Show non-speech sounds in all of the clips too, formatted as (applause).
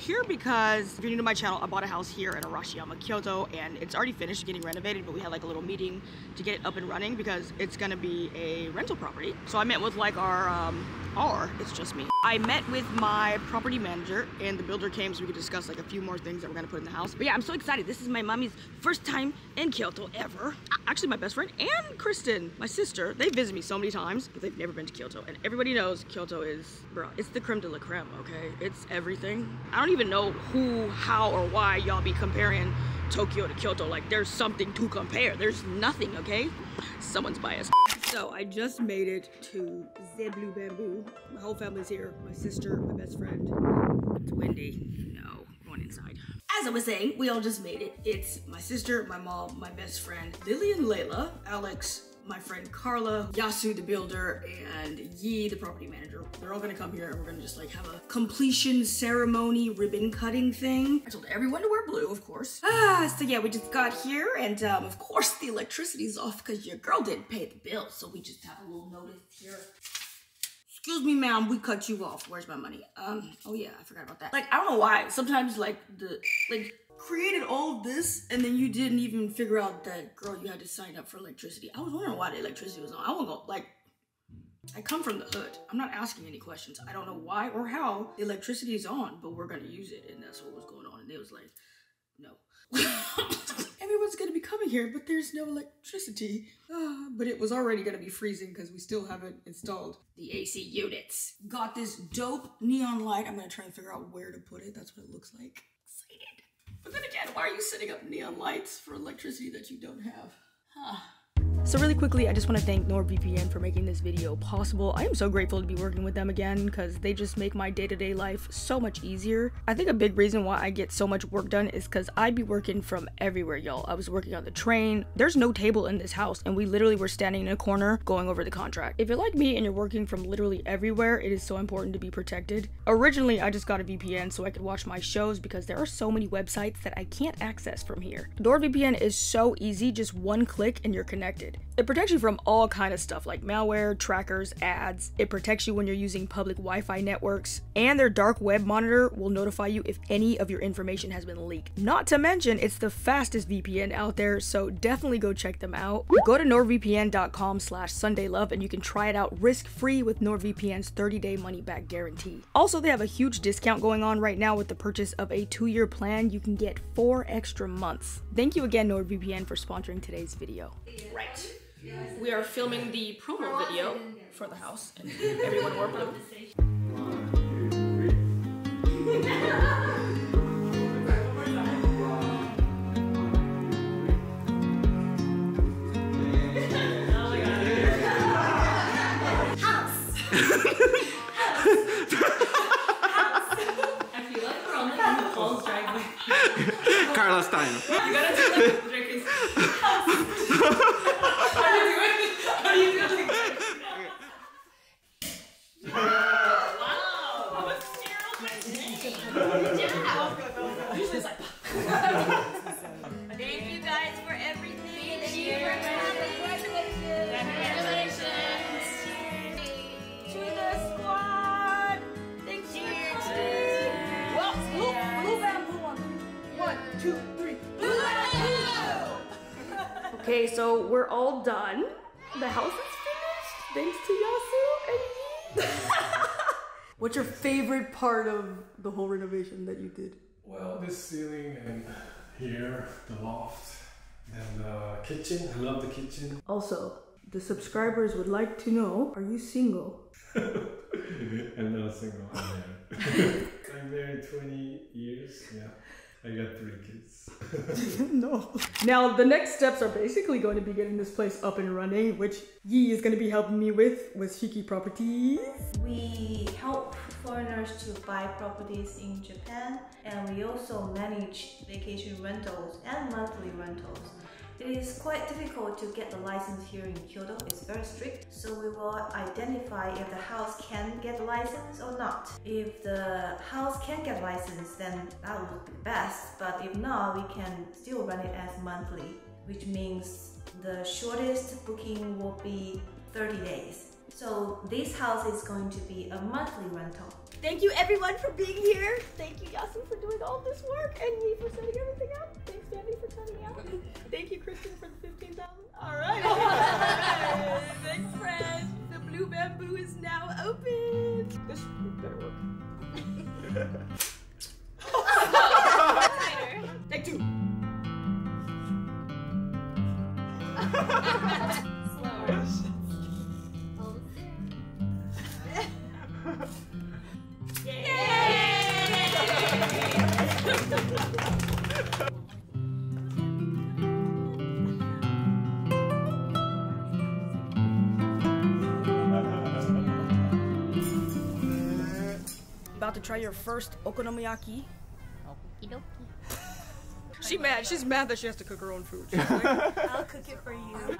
here because if you're new to my channel, I bought a house here in Arashiyama, Kyoto, and it's already finished getting renovated, but we had like a little meeting to get it up and running because it's gonna be a rental property. So I met with like our, um, it's just me. I met with my property manager and the builder came so we could discuss like a few more things that we're gonna put in the house. But yeah, I'm so excited. This is my mommy's first time in Kyoto ever. Actually, my best friend and Kristen, my sister, they visit me so many times, but they've never been to Kyoto. And everybody knows Kyoto is, bro, it's the creme de la creme, okay? It's everything. I don't even know who, how, or why y'all be comparing Tokyo to Kyoto. Like, there's something to compare. There's nothing, okay? Someone's biased. So I just made it to the Blue Bamboo. My whole family's here. My sister, my best friend. It's windy. No, going inside. As I was saying, we all just made it. It's my sister, my mom, my best friend, Lily and Layla, Alex, my friend Carla, Yasu the builder, and Yi the property manager. They're all gonna come here and we're gonna just like have a completion ceremony ribbon cutting thing. I told everyone to wear blue, of course. Ah, so yeah, we just got here and um, of course the electricity's off because your girl didn't pay the bill. So we just have a little notice here. Excuse me, ma'am, we cut you off. Where's my money? Um, oh yeah, I forgot about that. Like, I don't know why. Sometimes like the, like, created all of this and then you didn't even figure out that, girl, you had to sign up for electricity. I was wondering why the electricity was on. I won't go, like, I come from the hood. I'm not asking any questions. I don't know why or how the electricity is on, but we're gonna use it. And that's what was going on. And it was like, no. (laughs) Everyone's gonna be coming here, but there's no electricity. Ah, but it was already gonna be freezing because we still haven't installed the AC units. Got this dope neon light. I'm gonna try and figure out where to put it. That's what it looks like. But then again, why are you setting up neon lights for electricity that you don't have? Huh. So really quickly, I just want to thank NordVPN for making this video possible. I am so grateful to be working with them again because they just make my day-to-day life so much easier. I think a big reason why I get so much work done is because I be working from everywhere, y'all. I was working on the train. There's no table in this house and we literally were standing in a corner going over the contract. If you're like me and you're working from literally everywhere, it is so important to be protected. Originally, I just got a VPN so I could watch my shows because there are so many websites that I can't access from here. NordVPN is so easy, just one click and you're connected. It protects you from all kind of stuff like malware, trackers, ads. It protects you when you're using public Wi-Fi networks, and their dark web monitor will notify you if any of your information has been leaked. Not to mention, it's the fastest VPN out there, so definitely go check them out. Go to nordvpn.com slash sundailove and you can try it out risk-free with NordVPN's 30-day money-back guarantee. Also, they have a huge discount going on right now with the purchase of a two-year plan. You can get four extra months. Thank you again, NordVPN, for sponsoring today's video. Right. We are filming the promo video for the house, and everyone wore blue. I (laughs) Carla Stein. So we're all done. The house is finished, thanks to Yasu and Yi. (laughs) What's your favorite part of the whole renovation that you did? Well, this ceiling and here, the loft, and the kitchen. I love the kitchen. Also, The subscribers would like to know Are you single? (laughs) I'm not single. I'm married. (laughs) I'm married 20 years. Yeah. I got three kids. (laughs) no. Now, the next steps are basically going to be getting this place up and running, which Yi is going to be helping me with with Shiki Properties. We help foreigners to buy properties in Japan and we also manage vacation rentals and monthly rentals. It is quite difficult to get the license here in Kyoto, it's very strict, so we will identify if the house can get a license or not. If the house can get license, then that would be best, but if not, we can still run it as monthly, which means the shortest booking will be 30 days. So this house is going to be a monthly rental. Thank you everyone for being here. Thank you Yasu for doing all this work and me for setting everything up. Thanks Danny for coming out. Thank you Christian for the 15,000. All right. (laughs) Thanks friend. The blue bamboo is now open. This better work. (laughs) About to try your first okonomiyaki. (laughs) She mad. She's mad that she has to cook her own food. Like, (laughs) I'll cook it for you.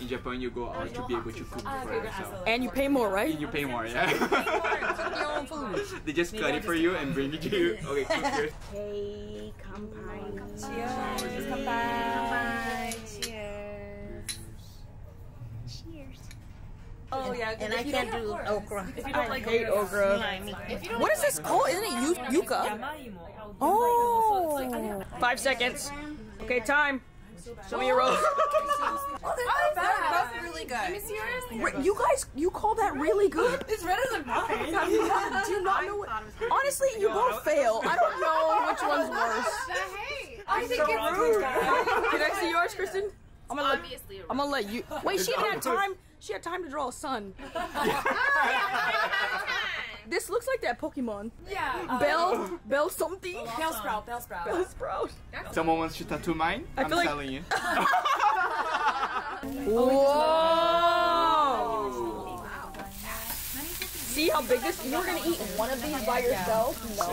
In Japan, you go out to be able to cook ah, for yourself. and you pay more, right? You pay more, yeah. your own (laughs) food. they just cut it for you and bring it to you. Okay, cook yours. Hey, kampai. Cheers. Come Oh yeah, And I can't do okra. If you don't like hate okra. What is this called? Isn't it yu- yuca? Oh. Five seconds. Okay, time. Show me your roast. (laughs) Oh, that's oh, really good. Re- You guys, you call that really good? It's redder than mine. (laughs) Do you not, do you not know what? Honestly, you both fail. I don't know which one's (laughs) worse. I think it's rude. Can I see yours, Kristen? I'm gonna let, I'm gonna let you. Wait, she even had time. She had time to draw a sun. (laughs) this looks like that Pokemon. Yeah. Bell, Bell something. Bell sprout, bell sprout. Bellsprout. Someone wants to tattoo mine? I I'm feel like- selling you. (laughs) Whoa! See how big this? You're gonna eat one of these by yourself? No.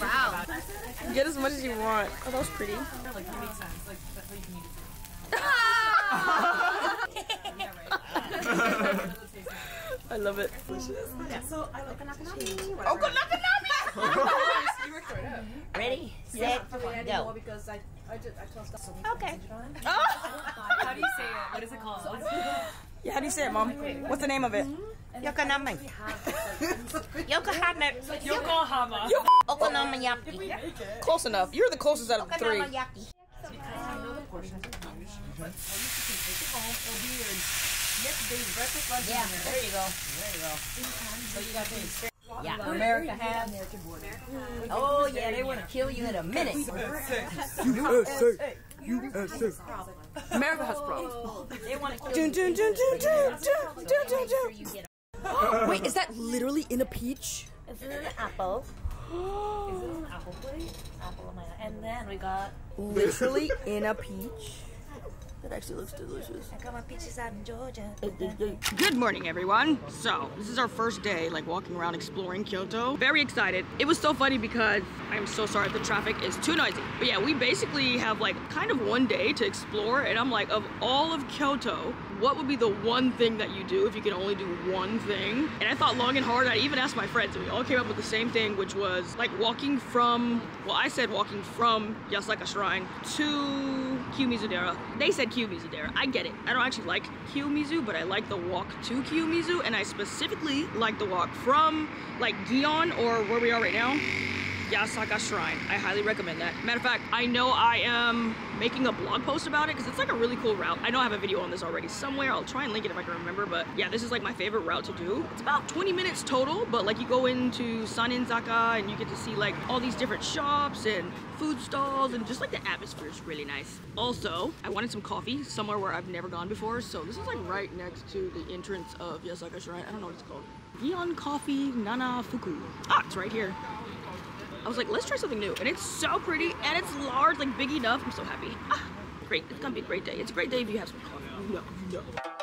Wow. Get as much as you want. Oh, that was pretty. (laughs) I love it. so i look oh, (laughs) Ready, set, go. Okay. Oh! How do you say it? What is it called? Yeah, how do you say it, Mom? What's the name of it? Yokonami. Yokohama. Yokohama. Okonomiyaki. Close enough. You're the closest out of the three. Okonomiyaki. Yeah, there you go. There you go. So you got to yeah, America has. Oh yeah, they want to kill you in a minute. America has problems. They want to kill you. dun, dun, dun, dun, dun, dun, dun, dun. you get a- Wait, is that literally in a peach? This is an apple. Is this an apple, please. Apple, on my- and then we got. Literally in a peach. That actually looks delicious. I got my peaches out in Georgia. Good morning, everyone. So, this is our first day, like walking around exploring Kyoto. Very excited. It was so funny because I'm so sorry if the traffic is too noisy. But yeah, we basically have like kind of one day to explore, and I'm like, of all of Kyoto, what would be the one thing that you do if you could only do one thing? And I thought long and hard. I even asked my friends, and we all came up with the same thing, which was like walking from, well, I said walking from Yasaka Shrine to Kiyomizu-dera. They said Kiyomizu-dera. I get it. I don't actually like Kiyomizu, but I like the walk to Kiyomizu, and I specifically like the walk from like Gion or where we are right now Yasaka Shrine. I highly recommend that. Matter of fact, I know I am making a blog post about it because it's like a really cool route. I know I have a video on this already somewhere. I'll try and link it if I can remember, but yeah, this is like my favorite route to do. It's about 20 minutes total, but like you go into Sannenzaka and you get to see like all these different shops and food stalls and just like the atmosphere is really nice. Also, I wanted some coffee somewhere where I've never gone before, so this is like right next to the entrance of Yasaka Shrine. I don't know what it's called. Gion Coffee Nana Fuku. Ah, it's right here. I was like, let's try something new. And it's so pretty and it's large, like big enough. I'm so happy. Ah, great. It's gonna be a great day. It's a great day if you have some coffee. No, no.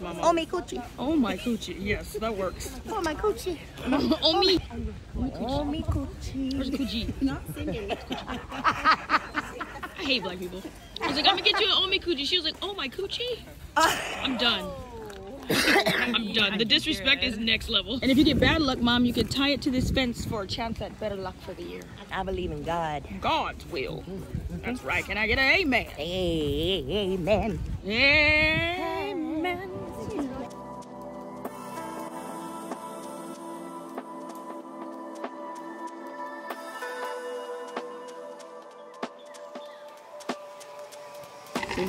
Yes, mama. Oh me coochie. Oh my coochie. Yes, that works. (laughs) Oh, (laughs) oh, oh my coochie. oh me. Oh me coochie. Where's coochie? Not singing. (laughs) I hate black people. I was like, I'm gonna get you an oh, Omi coochie. She was like, oh my coochie? I'm done. I'm done. The disrespect is next level. And if you get bad luck, mom, you can tie it to this fence for a chance at better luck for the year. I believe in God. God's will. That's right. Can I get an amen? Amen. Amen.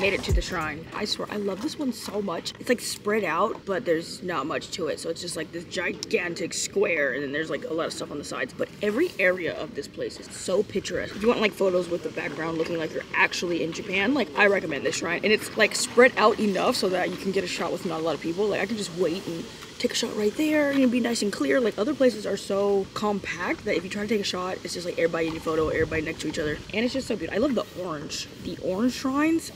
Made it to the shrine. I swear, I love this one so much. It's like spread out, but there's not much to it. So it's just like this gigantic square, and then there's like a lot of stuff on the sides. But every area of this place is so picturesque. If you want like photos with the background looking like you're actually in Japan, like I recommend this shrine. And it's like spread out enough so that you can get a shot with not a lot of people. Like I can just wait and take a shot right there and it'd be nice and clear. Like other places are so compact that if you try to take a shot, it's just like everybody in your photo, everybody next to each other. And it's just so beautiful. I love the orange. The orange shrines.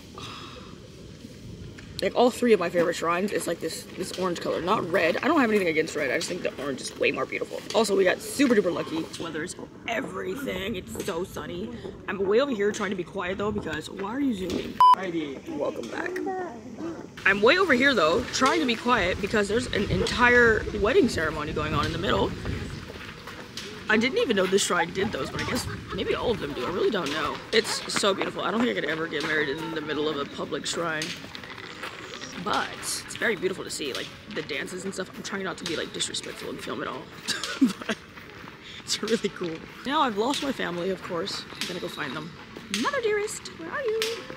Like all three of my favorite shrines is like this this orange color, not red. I don't have anything against red. I just think the orange is way more beautiful. Also, we got super duper lucky. Weather is everything. It's so sunny. I'm way over here trying to be quiet though because why are you zooming? Heidi, welcome back. I'm way over here though, trying to be quiet because there's an entire wedding ceremony going on in the middle. I didn't even know this shrine did those, but I guess maybe all of them do. I really don't know. It's so beautiful. I don't think I could ever get married in the middle of a public shrine. But it's very beautiful to see, like the dances and stuff. I'm trying not to be like disrespectful and film it all. (laughs) but it's really cool. Now I've lost my family, of course. I'm gonna go find them. Mother dearest, where are you?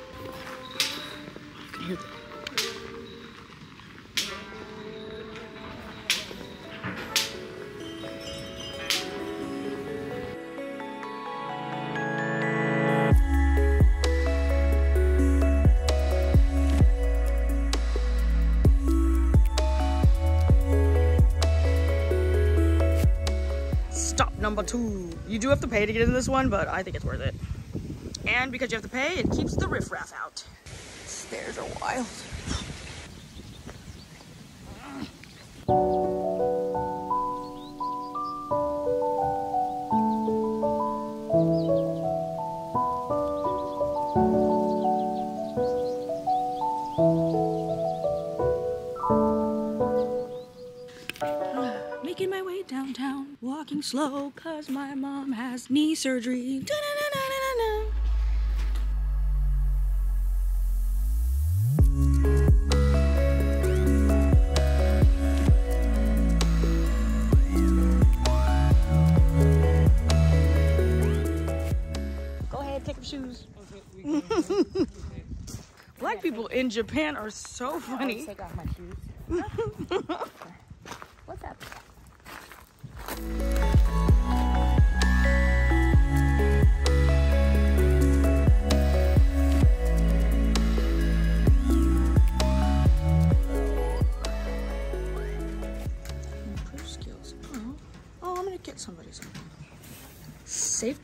Number two. You do have to pay to get into this one, but I think it's worth it. And because you have to pay, it keeps the riffraff out. Stairs are wild. Slow, cause my mom has knee surgery. Da-na-na-na-na-na. Go ahead, take off shoes. (laughs) Black people in Japan are so funny. (laughs)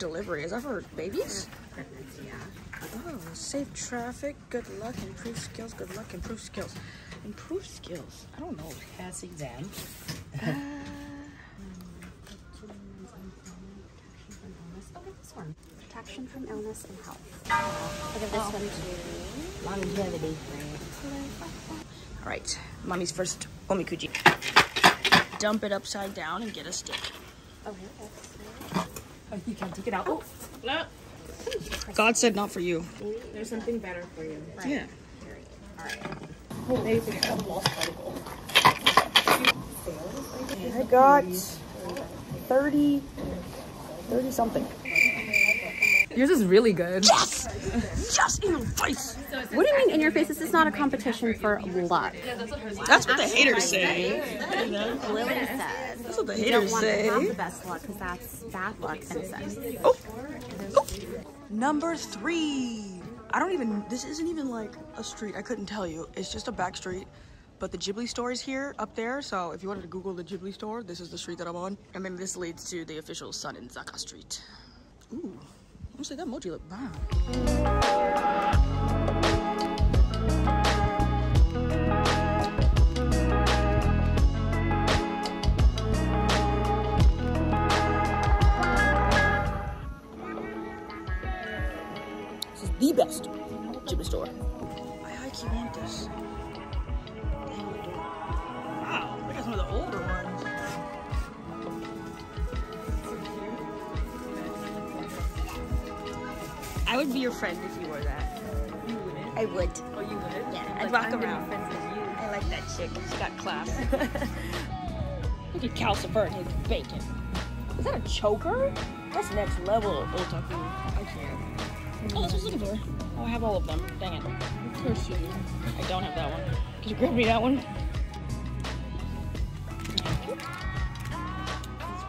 delivery. Is that for babies? Oh, safe traffic, good luck, improve skills, good luck, improve skills. Improve skills. I don't know. Pass exam. (laughs) Uh, Protection from illness and health. Look at this oh. one too. Longevity. All right, mommy's first omikuji. Dump it upside down and get a stick. Okay, Oh, you can't take it out. Oh, no. God said not for you. there's something better for you. Yeah. I got 30, 30 something. Yours is really good. Yes! Yes, in your face! What do you mean in your face? This is not a competition for luck. That's what the haters say. Lily said That's what the you don't haters want to have the best luck because that's bad luck in a sense. Oh. Oh. Number three. I don't even, this isn't even like a street. I couldn't tell you. It's just a back street. But the Ghibli store is here, up there. So if you wanted to Google the Ghibli store, this is the street that I'm on. And then this leads to the official Sannenzaka street. Ooh. Honestly, that emoji look bomb. Best Ghibli store. I actually want this. Damn, I do. Wow, look of the older ones. I would be your friend if you were that. I would. Oh, you would? Yeah, I'd walk around. I like that chick. She's got class. (laughs) Look at Calcifer and his bacon. Is that a choker? That's next level otaku. I can't. Oh, that's what I was looking for. Oh, I have all of them. Dang it. Of course you do. I don't have that one. Could you grab me that one? These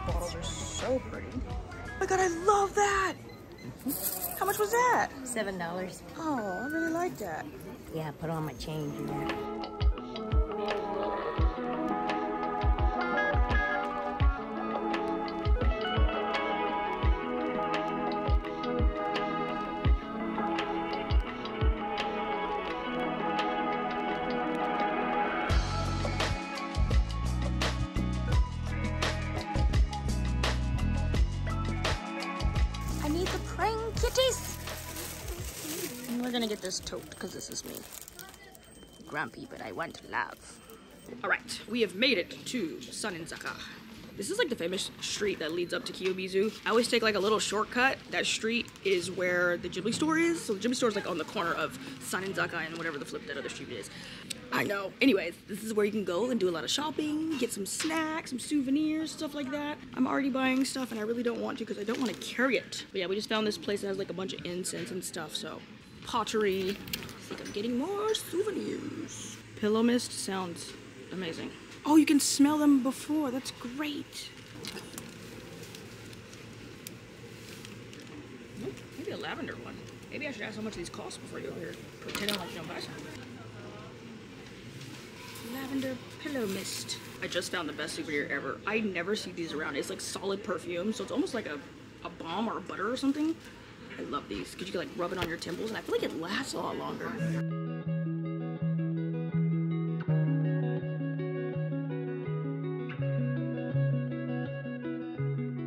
bottles are so pretty. Oh my god, I love that! How much was that? Seven dollars. Oh, I really like that. Yeah, put all my change in there. We're gonna get this tote because this is me. Grumpy, but I want love. All right, we have made it to Sannenzaka. This is like the famous street that leads up to Kiyomizu. I always take like a little shortcut. That street is where the Ghibli store is. So the Ghibli store is like on the corner of Sannenzaka and whatever the flip that other street is. I know. Anyways, this is where you can go and do a lot of shopping, get some snacks, some souvenirs, stuff like that. I'm already buying stuff and I really don't want to because I don't want to carry it. But yeah, we just found this place that has like a bunch of incense and stuff. So pottery. I think I'm getting more souvenirs. Pillow mist sounds amazing. Oh, you can smell them before. That's great. Maybe a lavender one. Maybe I should ask how much these cost before you go here. Pretending like you don't buy some. Lavender pillow mist. I just found the best souvenir ever. I never see these around. It's like solid perfume, so it's almost like a, a balm or a butter or something. I love these because you can like rub it on your temples, and I feel like it lasts a lot longer.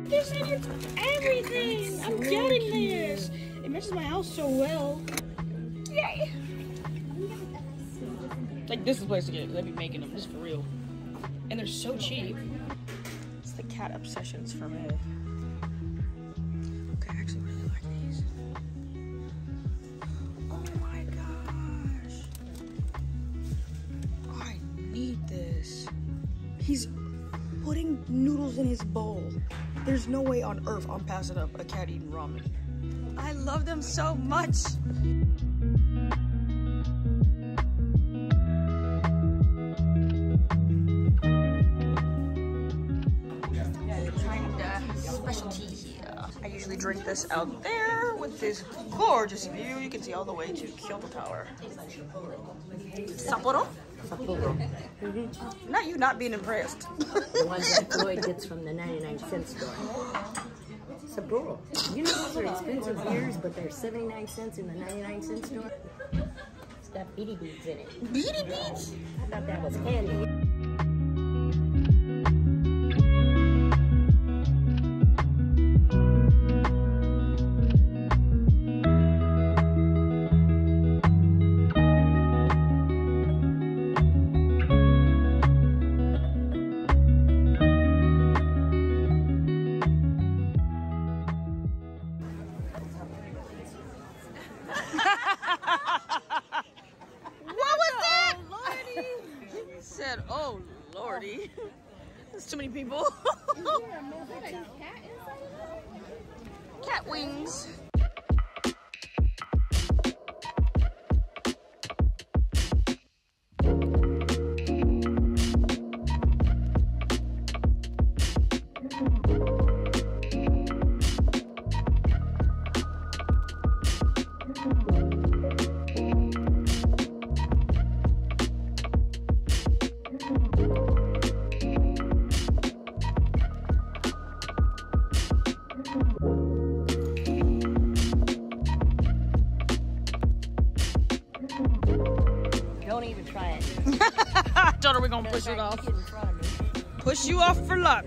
This it's everything. I'm getting this. It matches my house so well. Yay! Like this is the place to get it. They'd be making them just for real, and they're so cheap. It's the cat obsessions for me. No way on earth I'm passing up a cat eating ramen. I love them so much. Specialty here. I usually drink this out there with this gorgeous view. You can see all the way to Kyoto Tower. Sapporo. Not you not being impressed. The ones that Floyd gets from the 99 cent store. Sapporo. You know those are expensive beers, but they're 79 cents in the 99 cent store? It's got beady beads in it. Beady beads? I thought that was candy. What was that? He said, oh lordy. There's too many people. Cat wings. We're gonna push it off. Push you off for luck.